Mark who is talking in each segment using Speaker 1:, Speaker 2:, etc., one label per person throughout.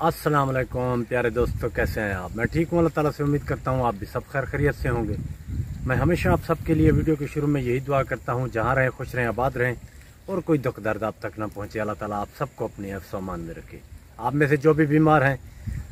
Speaker 1: अस्सलाम वालेकुम, प्यारे दोस्तों, कैसे हैं आप? मैं ठीक हूँ, अल्लाह से उम्मीद करता हूँ आप भी सब खैर खैरियत से होंगे। मैं हमेशा आप सबके लिए वीडियो के शुरू में यही दुआ करता हूँ, जहाँ रहें, खुश रहें, आबाद रहें, और कोई दुख दर्द आप तक ना पहुँचे। अल्लाह ताला आप सबको अपने अफसामान में रखे। आप में से जो भी बीमार हूँ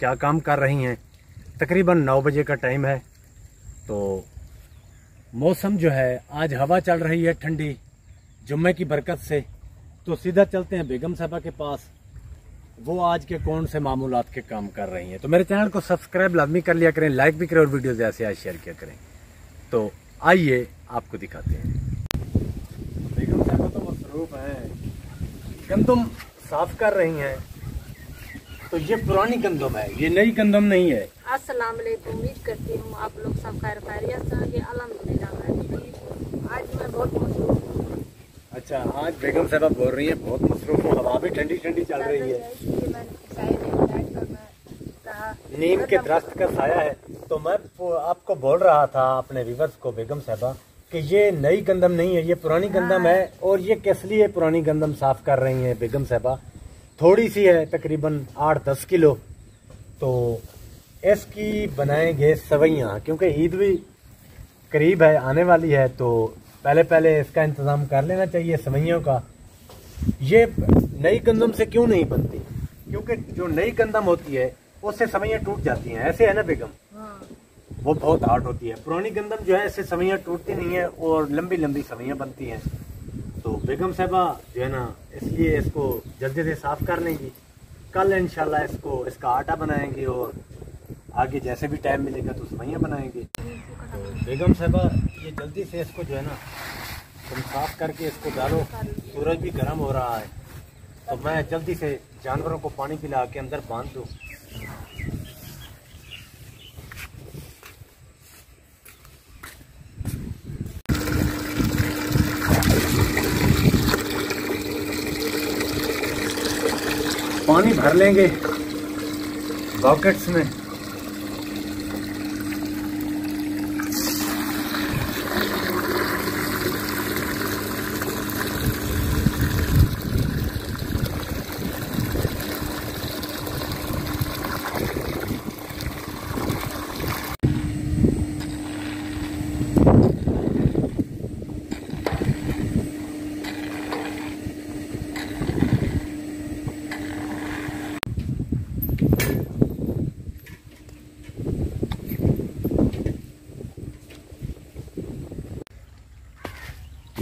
Speaker 1: बोल रही हैं? बहुत मसरूफ हूँ। हवा भी ठंडी ठंडी कर रही हैं? तो मेरे चैनल को सब्सक्राइब लाजमी कर लिया करें, लाइक भी करें और वीडियो ज़्यादा से आज शेयर किया करें। तो आइए आपको दिखाते हैं। बेगम साहबा तो मसरूफ है। इसलिए नई
Speaker 2: शायद नहीं बैठ कर मैं बहुत
Speaker 1: अच्छा आज बेगम साहब बोल रही है बहुत मसरूफ हूँ हवा भी ठंडी ठंडी चल रही है। नीम के दरख्त का साया है। तो मैं आपको बोल रहा था अपने व्यूवर्स को बेगम साहबा कि ये नई गंदम नहीं है ये पुरानी गंदम है और ये किस लिए पुरानी गंदम साफ़ कर रही है बेगम साहबा? थोड़ी सी है तकरीबन आठ दस किलो। तो इसकी बनाएँगे सवैयाँ क्योंकि ईद भी करीब है आने वाली है तो पहले पहले इसका इंतज़ाम कर लेना चाहिए सवैयों का। ये नई गंदम से क्यों नहीं बनती? क्योंकि जो नई गंदम होती है उससे सवैयाँ टूट जाती हैं ऐसे है ना बेगम?
Speaker 2: हाँ।
Speaker 1: वो बहुत हार्ड होती है। पुरानी गंदम जो है ऐसे सवैयाँ टूटती नहीं है और लंबी लंबी सवैयाँ बनती हैं। तो बेगम साहबा जो है ना, इसलिए इसको जल्दी से साफ़ कर लेंगी। कल इंशाल्लाह इसको, इसका आटा बनाएँगे और आगे जैसे भी टाइम मिलेगा तो सवैयाँ बनाएँगे। तो बेगम साहबा, ये जल्दी से इसको जो है ना, तुम साफ़ करके इसको डालो। सूरज भी गर्म हो रहा है। तो मैं जल्दी से जानवरों को पानी पिला के अंदर बाँध दूँ। पानी भर लेंगे। बॉकेट्स में।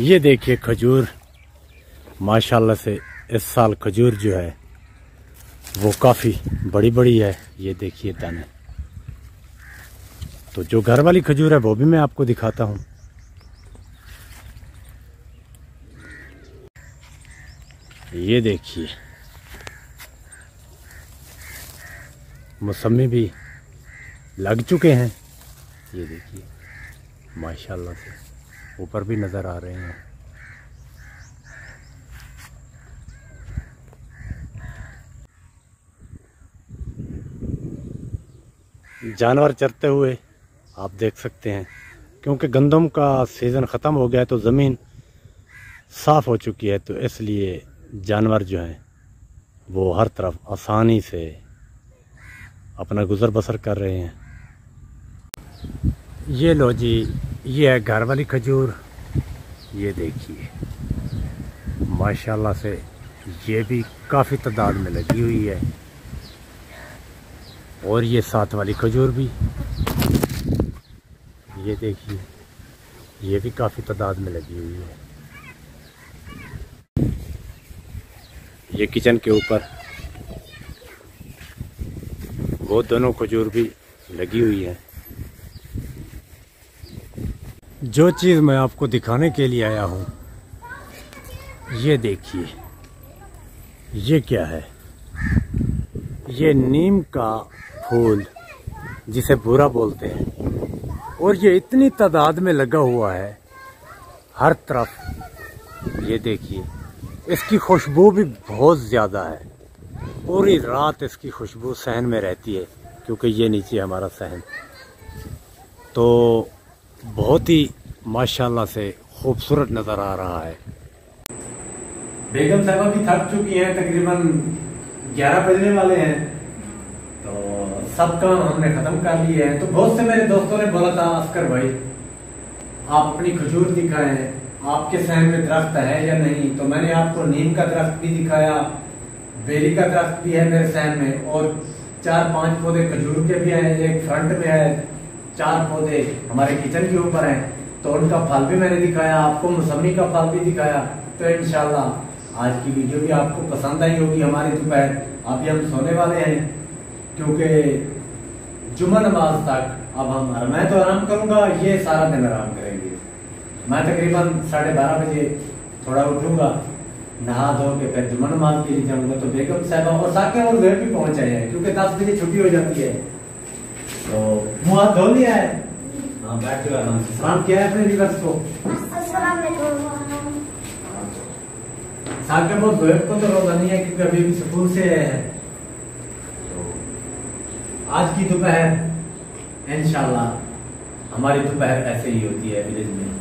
Speaker 1: ये देखिए खजूर, माशाल्लाह से इस साल खजूर जो है, वो काफ़ी बड़ी बड़ी है, ये देखिए दाने। तो जो घर वाली खजूर है, वो भी मैं आपको दिखाता हूँ। ये देखिए, मौसमी भी लग चुके हैं, ये देखिए, माशाल्लाह से। ऊपर भी नज़र आ रहे हैं। जानवर चरते हुए आप देख सकते हैं, क्योंकि गंदम का सीज़न ख़त्म हो गया है तो ज़मीन साफ़ हो चुकी है तो इसलिए जानवर जो हैं, वो हर तरफ़ आसानी से अपना गुज़र बसर कर रहे हैं। ये लो जी ये है घर वाली खजूर। ये देखिए। माशाल्लाह से ये भी काफ़ी तादाद में लगी हुई है। और ये साथ वाली खजूर भी। ये देखिए, ये भी काफ़ी तादाद में लगी हुई है। ये किचन के ऊपर वो दोनों खजूर भी लगी हुई है। जो चीज़ मैं आपको दिखाने के लिए आया हूँ, ये देखिए। ये क्या है? ये नीम का फूल, जिसे बुरा बोलते हैं। और ये इतनी तादाद में लगा हुआ है, हर तरफ़, ये देखिए, इसकी खुशबू भी बहुत ज़्यादा है। पूरी रात इसकी खुशबू सहन में रहती है, क्योंकि ये नीचे हमारा सहन। तो बहुत ही माशाल्लाह से खूबसूरत नज़र आ रहा है। बेगम साहबा भी थक चुकी हैं, तकरीबन 11 बजने वाले हैं। तो सब काम हमने खत्म कर लिए हैं। तो बहुत से मेरे दोस्तों ने बोला था, अस्कर भाई, आप अपनी खजूर दिखाएँ। आपके सहन में दरख्त है या नहीं? तो मैंने आपको नीम का दरख्त भी दिखाया, बेरी का दरख्त भी है मेरे सहन में, और चार पाँच पौधे खजूर के भी हैं एक फ्रंट में है। चार पौधे हमारे किचन के ऊपर हैं तो उनका फल भी मैंने दिखाया, आपको मौसमी का फल भी दिखाया तो इनशाला आज की वीडियो भी आपको पसंद आई होगी हमारी दोपहर। अभी हम सोने वाले हैं, क्योंकि जुम्मा नमाज़ तक अब हम मैं तो आराम करूँगा, ये सारा दिन आराम करेंगे। मैं तकरीबन साढ़े बारह बजे थोड़ा उठूँगा, नहा धो के फिर जुम्मा नमाज़ के लिए जाऊँगा तो बेगम साहबा और साके और घर भी पहुँच आए हैं, क्योंकि दस बजे छुट्टी हो जाती है। तो मुँह हाथ धो लिया है हाँ बैठ जाओ आराम से सलाम किया है अपने व्यूअर्स को साके बहुत ज़ोर को तो रोजा नहीं है क्योंकि अभी भी स्कूल से आए हैं तो आज की दोपहर इंशाल्लाह हमारी दोपहर ऐसे ही होती है विलेज में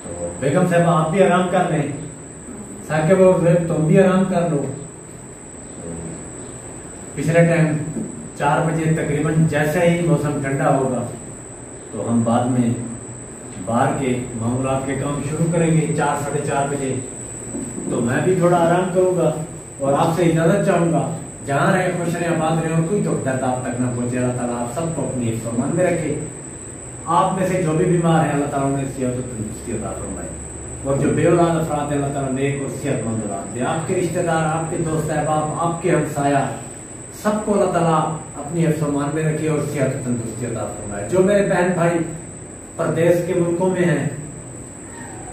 Speaker 1: तो बेगम साहब आप भी आराम कर लें साकिब और जोएब तुम भी आराम कर लो पिछले टाइम चार बजे तकरीबन जैसे ही मौसम ठंडा होगा तो हम बाद में बाहर के मामूलात के काम शुरू करेंगे चार, साढ़े चार बजे। तो मैं भी थोड़ा आराम करूँगा और आपसे इजाज़त चाहूँगा। जहाँ रहे, खुश रहे, आबाद रहे, और कोई तो दर्द आप तक ना पहुँचे। अल्लाह ताला आप सबको अपनी फरमान में रखे। आप में से जो भी बीमार है, अल्लाह ताला उन्हें सेहत तंदुरुस्ती अता फरमाए। और जो बेऔलाद अफराद अल्लाह ताला नेक और सेहतमंद औलाद दे। आपके रिश्तेदार, आपके दोस्त, अहबाब, आपके हमसाया, सबको अल्लाह ताला अपनी फरमान में रखे और सेहत तंदुरुस्ती अता फरमाए जो मेरे बहन भाई प्रदेश के मुल्कों में हैं,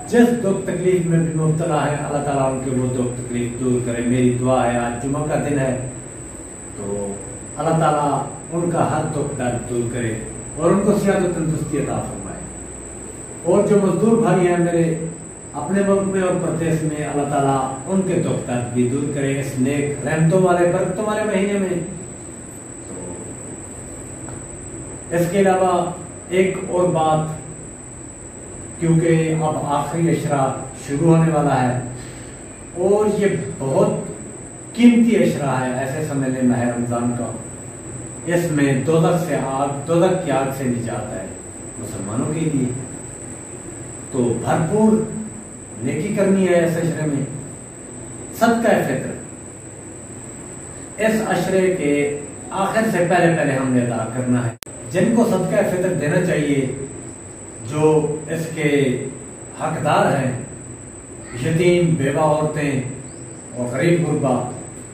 Speaker 1: जिस दुख तकलीफ़ में भी मुबतला है, अल्लाह ताला उनके वो दुख तकलीफ़ दूर करे। मेरी दुआ है, आज जुमा का दिन है तो अल्लाह ताला उनका हर दुख दर्द दूर करे और उनको सेहत तंदुरुस्ती अता फरमाए। और जो मजदूर भाई हैं मेरे अपने मुल्क में और प्रदेश में, अल्लाह ताला उनके दुख दर्द भी दूर करे। इस नेक रहमतों वाले, बरकतों वाले महीने में तो इसके अलावा एक और बात, क्योंकि अब आखिरी अशरा शुरू होने वाला है, और ये बहुत कीमती अशरा है ऐसे समय में माह रमज़ान का। इसमें दोजक से आग दोजक की आग से निजात है मुसलमानों के लिए। तो भरपूर नेकी करनी है इस अशरे में। सबका फ़िक्र। इस अशरे के आखिर से पहले पहले हमने अदा करना है। जिनको सदका फ़िक्र देना चाहिए, जो इसके हकदार हैं, यतीम, बेवा औरतें और गरीब गुरबा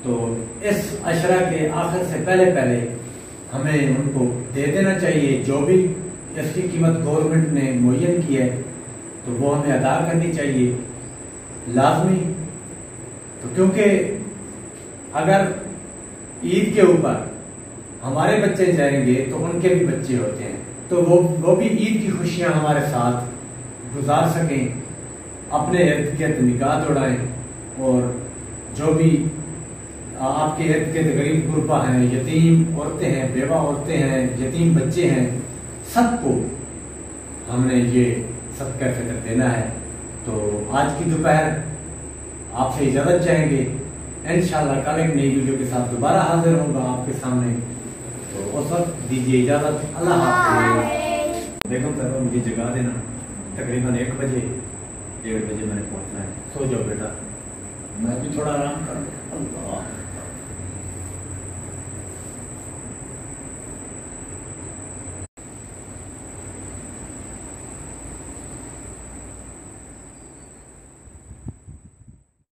Speaker 1: तो इस अशरा के आखिर से पहले पहले हमें उनको दे देना चाहिए। जो भी इसकी कीमत गवर्नमेंट ने मुहैन की है तो वो हमें अदा करनी चाहिए। लाजमी। तो क्योंकि अगर ईद के ऊपर हमारे बच्चे जाएँगे तो उनके भी बच्चे होते हैं। तो वो वो भी ईद की खुशियाँ हमारे साथ गुजार सकें, अपने इर्द गिर्द निकाह दौड़ाएँ और जो भी आपके इर्द गिर्द गरीब गुरबा हैं, यतीम औरतें हैं, बेवा औरतें हैं, यतीम बच्चे हैं, सबको हमने ये सबका फ़िक्र देना है। तो आज की दोपहर आपसे इजाज़त चाहेंगे। इंशाल्लाह कल एक नई वीडियो के साथ दोबारा हाजिर होगा आपके सामने। वक्त दीजिए इजाज़त। अल्लाह बेगम साहब मुझे जगा देना। तकरीबन एक बजे डेढ़ बजे मैंने पहुँचना है। सो जाओ बेटा। मैं भी थोड़ा आराम कर अल्लाह।